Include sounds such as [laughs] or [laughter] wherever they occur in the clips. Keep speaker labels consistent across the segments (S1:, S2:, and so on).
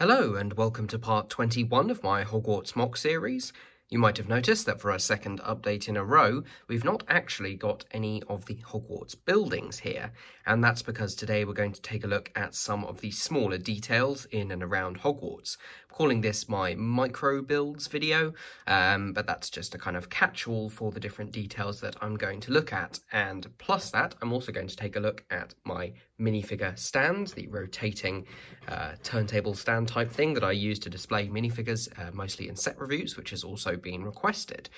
S1: Hello and welcome to part 21 of my Hogwarts MOC series. You might have noticed that for our second update in a row, we've not actually got any of the Hogwarts buildings here, and that's because today we're going to take a look at some of the smaller details in and around Hogwarts. I'm calling this my micro builds video, um, but that's just a kind of catch-all for the different details that I'm going to look at, and plus that, I'm also going to take a look at my minifigure stand, the rotating uh, turntable stand type thing that I use to display minifigures, uh, mostly in set reviews, which has also been requested.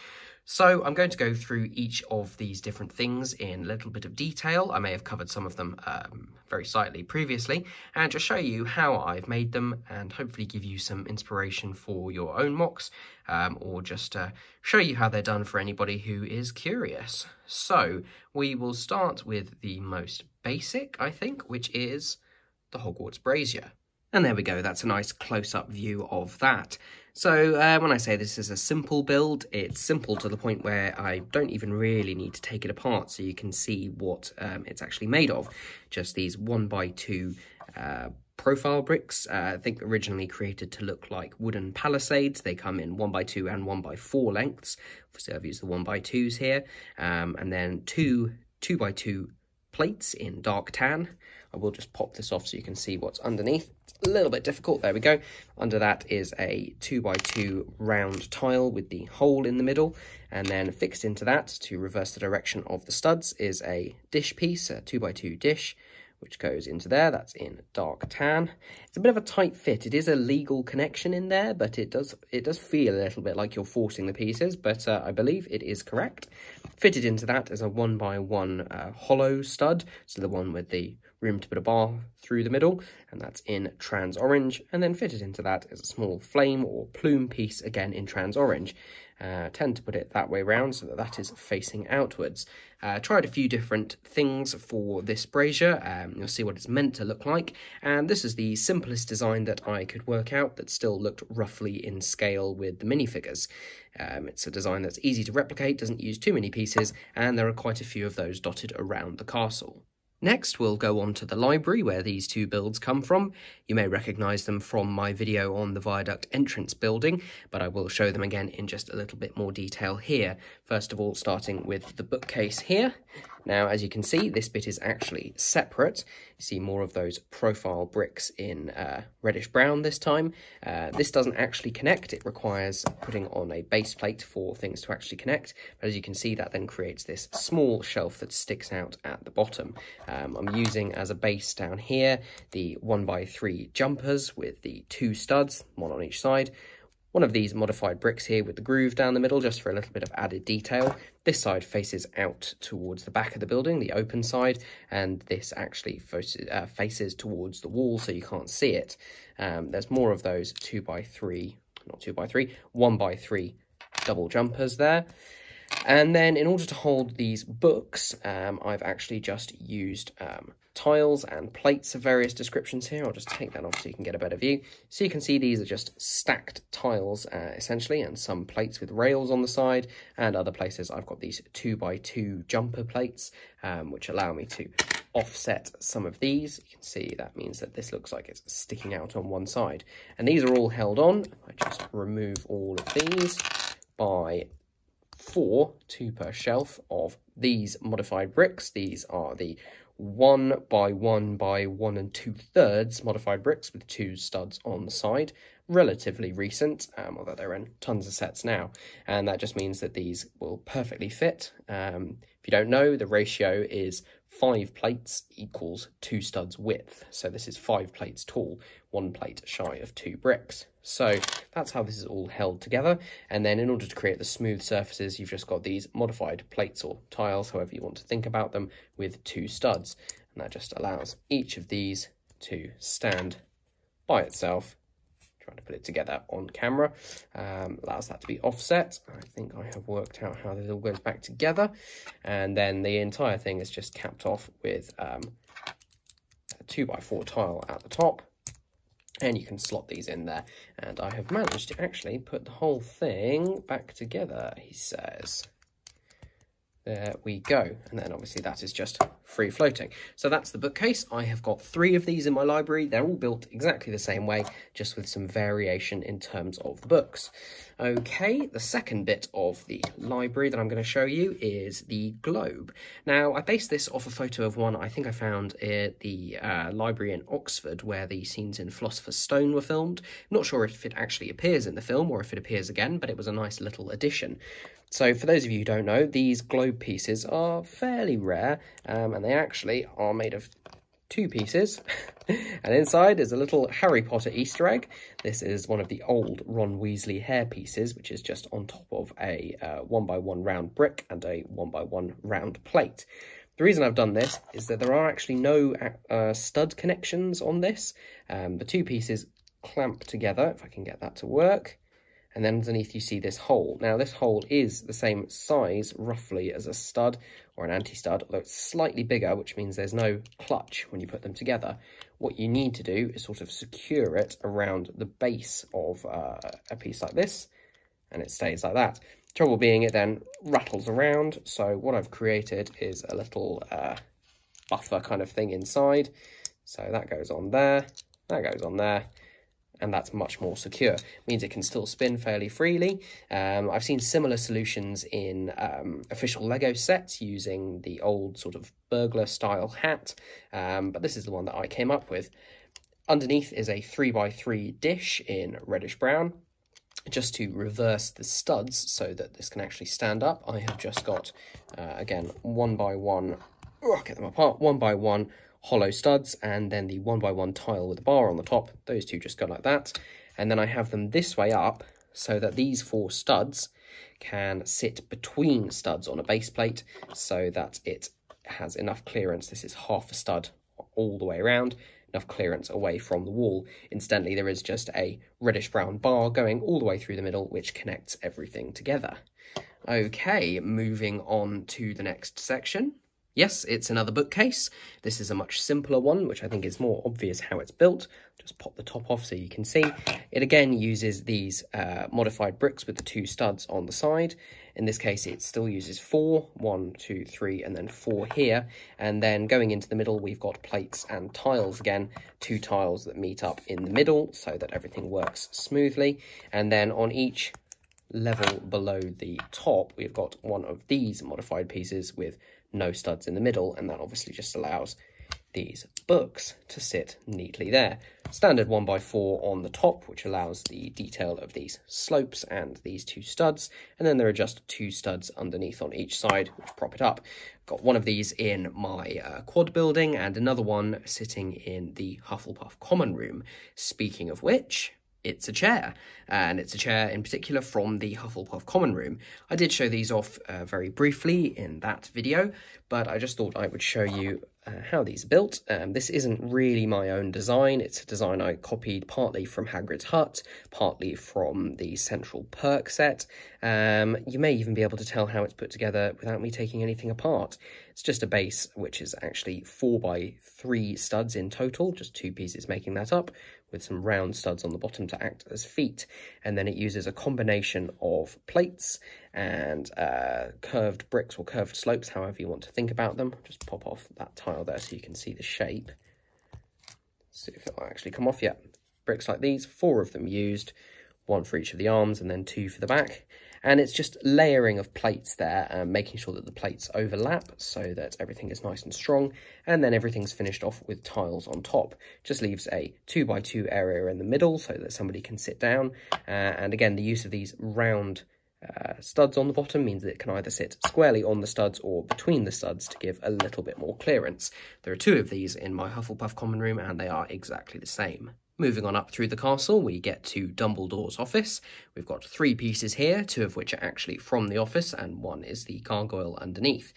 S1: So I'm going to go through each of these different things in a little bit of detail. I may have covered some of them um, very slightly previously, and just show you how I've made them and hopefully give you some inspiration for your own MOCs, um, or just uh, show you how they're done for anybody who is curious. So we will start with the most basic, I think, which is the Hogwarts Brazier. And there we go, that's a nice close-up view of that. So uh, when I say this is a simple build, it's simple to the point where I don't even really need to take it apart so you can see what um, it's actually made of. Just these one by two uh, profile bricks, uh, I think originally created to look like wooden palisades. They come in one by two and one by four lengths. Obviously I've used the one by twos here. Um, and then two two by two plates in dark tan. I will just pop this off so you can see what's underneath. A little bit difficult. There we go. Under that is a 2 by 2 round tile with the hole in the middle. And then fixed into that to reverse the direction of the studs is a dish piece, a 2 by 2 dish which goes into there. That's in dark tan. It's a bit of a tight fit. It is a legal connection in there, but it does it does feel a little bit like you're forcing the pieces, but uh, I believe it is correct. Fitted into that is a one by one uh, hollow stud, so the one with the room to put a bar through the middle, and that's in trans orange. And then fitted into that is a small flame or plume piece, again in trans orange. Uh, tend to put it that way round so that that is facing outwards. Uh, tried a few different things for this brazier. Um, you'll see what it's meant to look like. And this is the simplest design that I could work out that still looked roughly in scale with the minifigures. Um, it's a design that's easy to replicate, doesn't use too many pieces, and there are quite a few of those dotted around the castle. Next, we'll go on to the library where these two builds come from. You may recognise them from my video on the viaduct entrance building, but I will show them again in just a little bit more detail here. First of all, starting with the bookcase here. Now, as you can see, this bit is actually separate. See more of those profile bricks in uh, reddish brown this time. Uh, this doesn't actually connect. It requires putting on a base plate for things to actually connect. But as you can see, that then creates this small shelf that sticks out at the bottom. Um, I'm using as a base down here the 1x3 jumpers with the two studs, one on each side one of these modified bricks here with the groove down the middle just for a little bit of added detail. This side faces out towards the back of the building, the open side, and this actually faces, uh, faces towards the wall so you can't see it. Um, there's more of those 2x3, not 2x3, 1x3 double jumpers there. And then in order to hold these books, um, I've actually just used um, tiles and plates of various descriptions here. I'll just take that off so you can get a better view. So you can see these are just stacked tiles, uh, essentially, and some plates with rails on the side, and other places I've got these 2 by 2 jumper plates, um, which allow me to offset some of these. You can see that means that this looks like it's sticking out on one side. And these are all held on. I just remove all of these by four, two per shelf, of these modified bricks. These are the one by one by one and two thirds modified bricks with two studs on the side. Relatively recent, um, although they're in tons of sets now. And that just means that these will perfectly fit. Um, if you don't know, the ratio is five plates equals two studs width. So this is five plates tall, one plate shy of two bricks. So that's how this is all held together. And then in order to create the smooth surfaces, you've just got these modified plates or tiles, however you want to think about them, with two studs. And that just allows each of these to stand by itself trying to put it together on camera. Um, allows that to be offset. I think I have worked out how this all goes back together. And then the entire thing is just capped off with um, a 2x4 tile at the top. And you can slot these in there. And I have managed to actually put the whole thing back together, he says. There we go. And then obviously that is just free floating. So that's the bookcase. I have got three of these in my library. They're all built exactly the same way, just with some variation in terms of the books. Okay, the second bit of the library that I'm going to show you is the globe. Now, I based this off a photo of one I think I found at the uh, library in Oxford where the scenes in Philosopher's Stone were filmed. I'm not sure if it actually appears in the film or if it appears again, but it was a nice little addition. So for those of you who don't know, these globe pieces are fairly rare, um, and they actually are made of two pieces. [laughs] and inside is a little Harry Potter Easter egg. This is one of the old Ron Weasley hair pieces, which is just on top of a uh, one by one round brick and a one by one round plate. The reason I've done this is that there are actually no uh, stud connections on this. Um, the two pieces clamp together, if I can get that to work and then underneath you see this hole. Now this hole is the same size roughly as a stud or an anti-stud, although it's slightly bigger, which means there's no clutch when you put them together. What you need to do is sort of secure it around the base of uh, a piece like this, and it stays like that. Trouble being it then rattles around, so what I've created is a little uh, buffer kind of thing inside. So that goes on there, that goes on there, and that's much more secure. It means it can still spin fairly freely. Um, I've seen similar solutions in um, official Lego sets using the old sort of burglar style hat, um, but this is the one that I came up with. Underneath is a 3x3 dish in reddish brown. Just to reverse the studs so that this can actually stand up, I have just got, uh, again, one by one, oh, I'll get them apart, one by one hollow studs and then the one by one tile with a bar on the top. Those two just go like that. And then I have them this way up so that these four studs can sit between studs on a base plate so that it has enough clearance. This is half a stud all the way around, enough clearance away from the wall. Incidentally, there is just a reddish brown bar going all the way through the middle, which connects everything together. Okay, moving on to the next section. Yes, it's another bookcase. This is a much simpler one, which I think is more obvious how it's built. Just pop the top off so you can see. It again uses these uh, modified bricks with the two studs on the side. In this case, it still uses four, one, two, three, and then four here. And then going into the middle, we've got plates and tiles again, two tiles that meet up in the middle so that everything works smoothly. And then on each level below the top, we've got one of these modified pieces with no studs in the middle, and that obviously just allows these books to sit neatly there. Standard 1x4 on the top, which allows the detail of these slopes and these two studs, and then there are just two studs underneath on each side, which prop it up. Got one of these in my uh, quad building, and another one sitting in the Hufflepuff common room. Speaking of which, it's a chair, and it's a chair in particular from the Hufflepuff Common Room. I did show these off uh, very briefly in that video, but I just thought I would show you uh, how these are built. Um, this isn't really my own design, it's a design I copied partly from Hagrid's Hut, partly from the Central Perk set. Um, you may even be able to tell how it's put together without me taking anything apart. It's just a base, which is actually 4 by 3 studs in total, just two pieces making that up, with some round studs on the bottom to act as feet. And then it uses a combination of plates and uh, curved bricks or curved slopes, however you want to think about them. Just pop off that tile there so you can see the shape. See if it'll actually come off yet. Bricks like these, four of them used, one for each of the arms and then two for the back. And it's just layering of plates there, um, making sure that the plates overlap so that everything is nice and strong. And then everything's finished off with tiles on top. Just leaves a two by two area in the middle so that somebody can sit down. Uh, and again, the use of these round uh, studs on the bottom means that it can either sit squarely on the studs or between the studs to give a little bit more clearance. There are two of these in my Hufflepuff common room and they are exactly the same. Moving on up through the castle, we get to Dumbledore's office. We've got three pieces here, two of which are actually from the office, and one is the gargoyle underneath.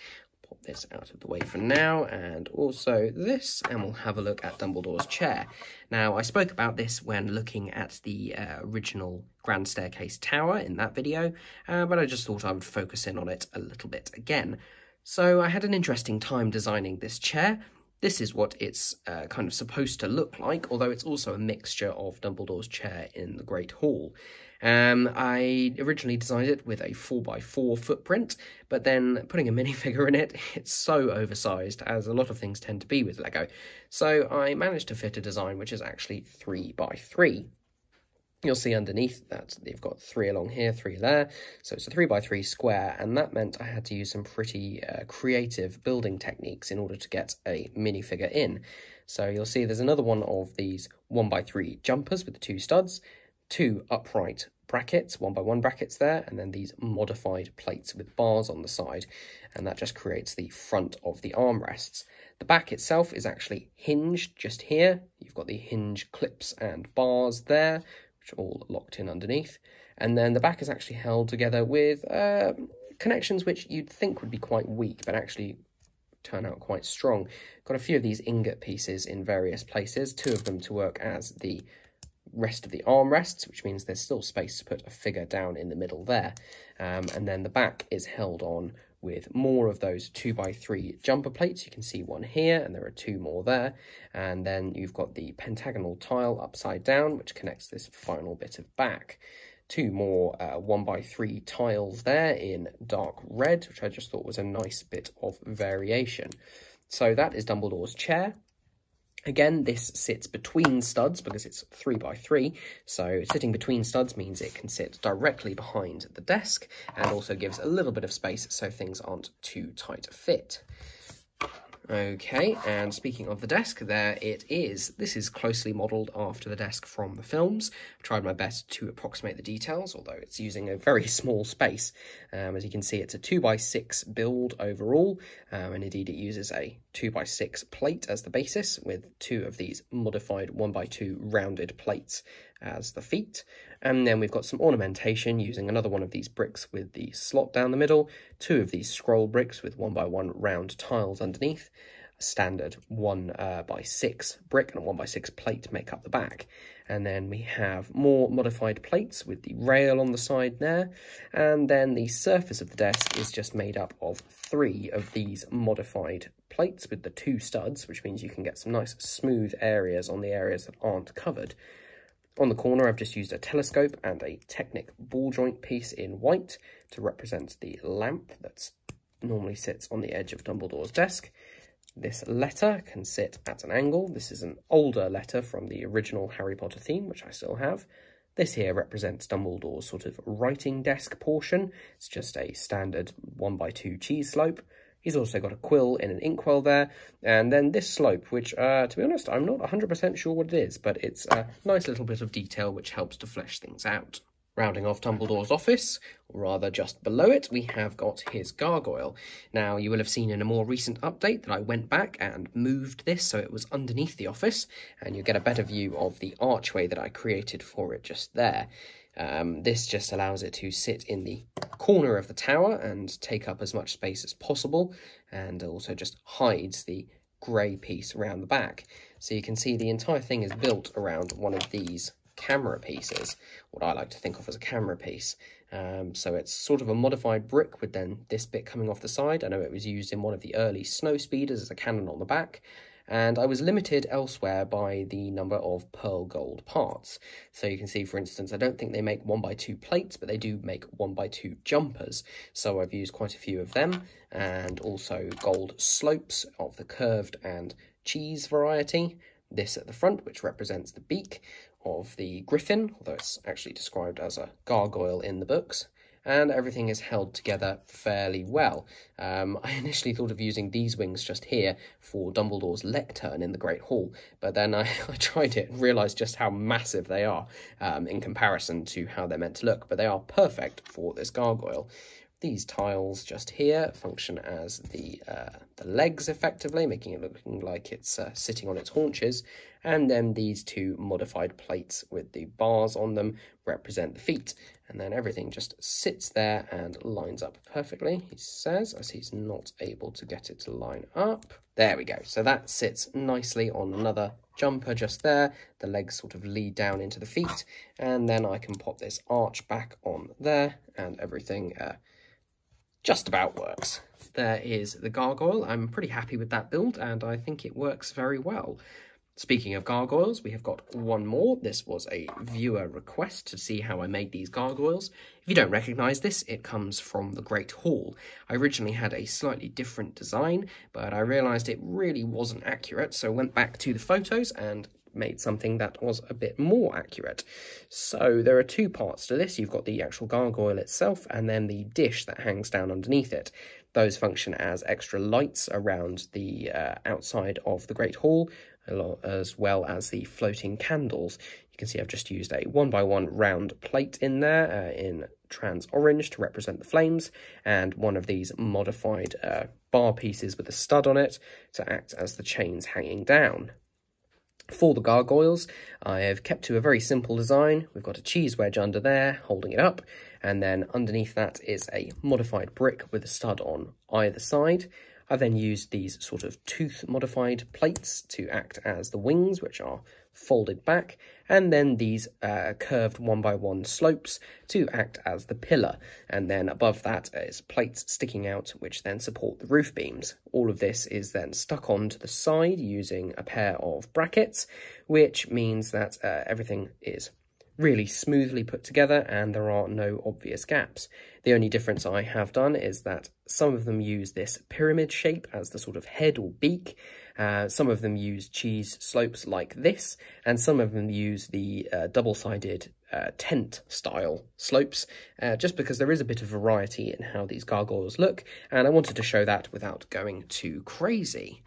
S1: Pop this out of the way for now, and also this, and we'll have a look at Dumbledore's chair. Now, I spoke about this when looking at the uh, original Grand Staircase Tower in that video, uh, but I just thought I would focus in on it a little bit again. So I had an interesting time designing this chair. This is what it's uh, kind of supposed to look like, although it's also a mixture of Dumbledore's chair in the Great Hall. Um, I originally designed it with a 4x4 footprint, but then putting a [laughs] minifigure in it, it's so oversized, as a lot of things tend to be with LEGO. So I managed to fit a design which is actually 3x3. You'll see underneath that they've got three along here, three there. So it's a three by three square, and that meant I had to use some pretty uh, creative building techniques in order to get a minifigure in. So you'll see there's another one of these one by three jumpers with the two studs, two upright brackets, one by one brackets there, and then these modified plates with bars on the side, and that just creates the front of the armrests. The back itself is actually hinged just here. You've got the hinge clips and bars there, which all locked in underneath. And then the back is actually held together with uh, connections which you'd think would be quite weak, but actually turn out quite strong. Got a few of these ingot pieces in various places, two of them to work as the rest of the armrests, which means there's still space to put a figure down in the middle there. Um, and then the back is held on with more of those 2x3 jumper plates. You can see one here, and there are two more there. And then you've got the pentagonal tile upside down, which connects this final bit of back. Two more uh, 1x3 tiles there in dark red, which I just thought was a nice bit of variation. So that is Dumbledore's chair. Again, this sits between studs because it's 3 by 3 so sitting between studs means it can sit directly behind the desk and also gives a little bit of space so things aren't too tight fit. Okay, and speaking of the desk, there it is. This is closely modelled after the desk from the films. I've tried my best to approximate the details, although it's using a very [laughs] small space. Um, as you can see, it's a 2x6 build overall, um, and indeed it uses a 2x6 plate as the basis, with two of these modified 1x2 rounded plates as the feet. And then we've got some ornamentation using another one of these bricks with the slot down the middle, two of these scroll bricks with one by one round tiles underneath, standard one uh, by six brick and a one by six plate make up the back. And then we have more modified plates with the rail on the side there. And then the surface of the desk is just made up of three of these modified plates with the two studs, which means you can get some nice smooth areas on the areas that aren't covered. On the corner, I've just used a telescope and a Technic ball joint piece in white to represent the lamp that normally sits on the edge of Dumbledore's desk. This letter can sit at an angle. This is an older letter from the original Harry Potter theme, which I still have. This here represents Dumbledore's sort of writing desk portion. It's just a standard 1 by 2 cheese slope. He's also got a quill in an inkwell there, and then this slope, which, uh, to be honest, I'm not 100% sure what it is, but it's a nice little bit of detail which helps to flesh things out. Rounding off Dumbledore's office, or rather just below it, we have got his gargoyle. Now, you will have seen in a more recent update that I went back and moved this so it was underneath the office, and you get a better view of the archway that I created for it just there. Um, this just allows it to sit in the corner of the tower and take up as much space as possible and also just hides the grey piece around the back. So you can see the entire thing is built around one of these camera pieces, what I like to think of as a camera piece. Um, so it's sort of a modified brick with then this bit coming off the side. I know it was used in one of the early snow speeders as a cannon on the back and I was limited elsewhere by the number of pearl gold parts. So you can see, for instance, I don't think they make 1x2 plates, but they do make 1x2 jumpers, so I've used quite a few of them, and also gold slopes of the curved and cheese variety, this at the front, which represents the beak of the griffin, although it's actually described as a gargoyle in the books, and everything is held together fairly well. Um, I [laughs] initially thought of using these wings just here for Dumbledore's lectern in the Great Hall, but then I, [laughs] I tried it and realised just how massive they are um, in comparison to how they're meant to look, but they are perfect for this gargoyle. These tiles just here function as the, uh, the legs effectively, making it looking like it's uh, sitting on its haunches. And then these two modified plates with the bars on them represent the feet. And then everything just sits there and lines up perfectly, he says, as he's not able to get it to line up. There we go. So that sits nicely on another jumper just there. The legs sort of lead down into the feet. And then I can pop this arch back on there and everything uh, just about works. There is the gargoyle. I'm pretty happy with that build and I think it works very well. Speaking of gargoyles, we have got one more. This was a viewer request to see how I made these gargoyles. If you don't recognise this, it comes from the Great Hall. I originally had a slightly different design, but I realised it really wasn't accurate, so I went back to the photos and made something that was a bit more accurate. So there are two parts to this. You've got the actual gargoyle itself and then the dish that hangs down underneath it. Those function as extra lights around the uh, outside of the Great Hall, as well as the floating candles. You can see I've just used a one by one round plate in there uh, in trans orange to represent the flames and one of these modified uh, bar pieces with a stud on it to act as the chains hanging down. For the gargoyles, I have kept to a very simple design. We've got a cheese wedge under there, holding it up, and then underneath that is a modified brick with a stud on either side. I then used these sort of tooth modified plates to act as the wings, which are folded back, and then these uh, curved one by one slopes to act as the pillar. And then above that is plates sticking out, which then support the roof beams. All of this is then stuck onto the side using a pair of brackets, which means that uh, everything is really smoothly put together and there are no obvious gaps. The only difference I have done is that some of them use this pyramid shape as the sort of head or beak, uh, some of them use cheese slopes like this, and some of them use the uh, double-sided uh, tent style slopes, uh, just because there is a bit of variety in how these gargoyles look, and I wanted to show that without going too crazy.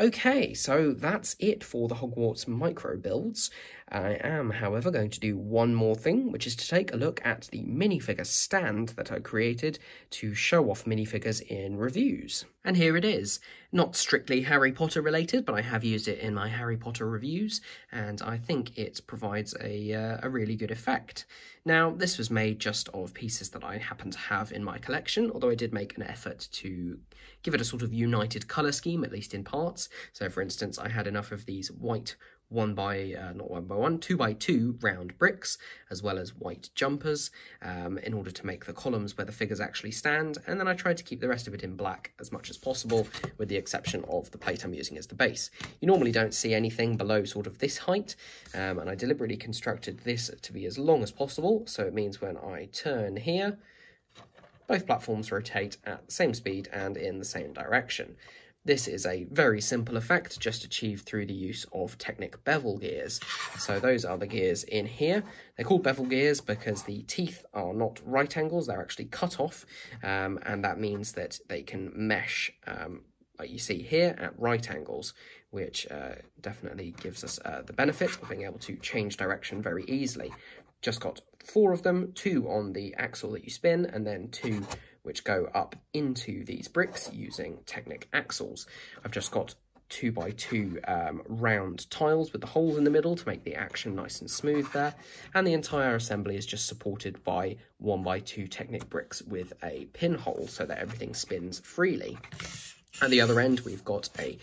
S1: Okay, so that's it for the Hogwarts micro builds. I am, however, going to do one more thing, which is to take a look at the minifigure stand that I created to show off minifigures in reviews. And here it is. Not strictly Harry Potter related, but I have used it in my Harry Potter reviews, and I think it provides a, uh, a really good effect. Now, this was made just of pieces that I happen to have in my collection, although I did make an effort to give it a sort of united colour scheme, at least in parts. So, for instance, I had enough of these white one by, uh, not one by one, two by two round bricks, as well as white jumpers, um, in order to make the columns where the figures actually stand. And then I tried to keep the rest of it in black as much as possible, with the exception of the plate I'm using as the base. You normally don't see anything below sort of this height, um, and I deliberately constructed this to be as long as possible. So it means when I turn here, both platforms rotate at the same speed and in the same direction. This is a very simple effect, just achieved through the use of Technic bevel gears. So those are the gears in here. They're called bevel gears because the teeth are not right angles, they're actually cut off, um, and that means that they can mesh, um, like you see here, at right angles, which uh, definitely gives us uh, the benefit of being able to change direction very easily. Just got four of them, two on the axle that you spin, and then two which go up into these bricks using Technic axles. I've just got two by two um, round tiles with the holes in the middle to make the action nice and smooth there. And the entire assembly is just supported by one by two Technic bricks with a pinhole so that everything spins freely. At the other end, we've got a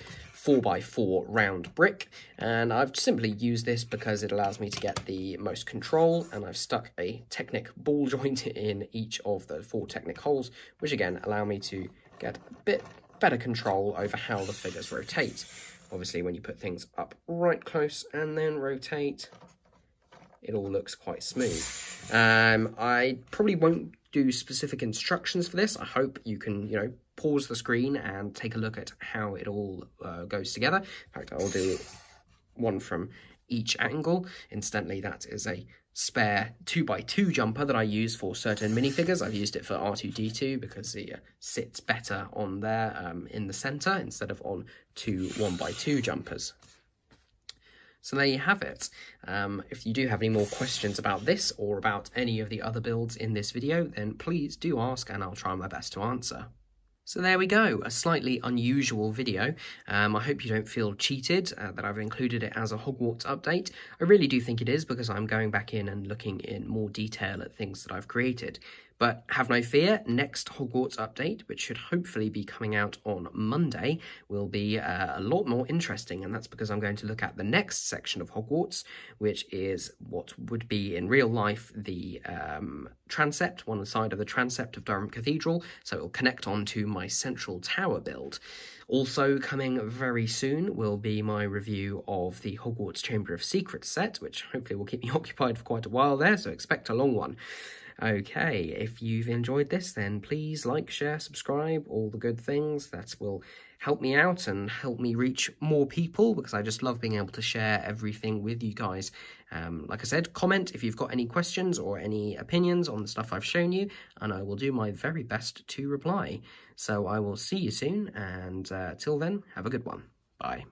S1: 4x4 round brick and I've simply used this because it allows me to get the most control and I've stuck a Technic ball [laughs] joint in each of the four Technic holes which again allow me to get a bit better control over how the figures rotate. Obviously when you put things up right close and then rotate it all looks quite smooth. Um, I probably won't do specific instructions for this. I hope you can, you know, pause the screen and take a look at how it all uh, goes together. In fact, I'll do one from each angle. Incidentally, that is a spare 2x2 jumper that I use for certain minifigures. I've used it for R2-D2 because it uh, sits better on there um, in the centre instead of on two 1x2 jumpers. So there you have it. Um, if you do have any more questions about this or about any of the other builds in this video, then please do ask and I'll try my best to answer. So there we go, a slightly unusual video. Um, I hope you don't feel cheated uh, that I've included it as a Hogwarts update. I really do think it is because I'm going back in and looking in more detail at things that I've created. But have no fear, next Hogwarts update, which should hopefully be coming out on Monday, will be uh, a lot more interesting, and that's because I'm going to look at the next section of Hogwarts, which is what would be in real life the um, transept, one side of the transept of Durham Cathedral, so it will connect onto my central tower build. Also coming very soon will be my review of the Hogwarts Chamber of Secrets set, which hopefully will keep me [laughs] occupied for quite a while there, so expect a long one. Okay, if you've enjoyed this, then please like, share, subscribe, all the good things. That will help me out and help me reach more people because I just love being able to share everything with you guys. Um, like I said, comment if you've got any questions or any opinions on the stuff I've shown you, and I will do my very best to reply. So I will see you soon, and uh, till then, have a good one. Bye.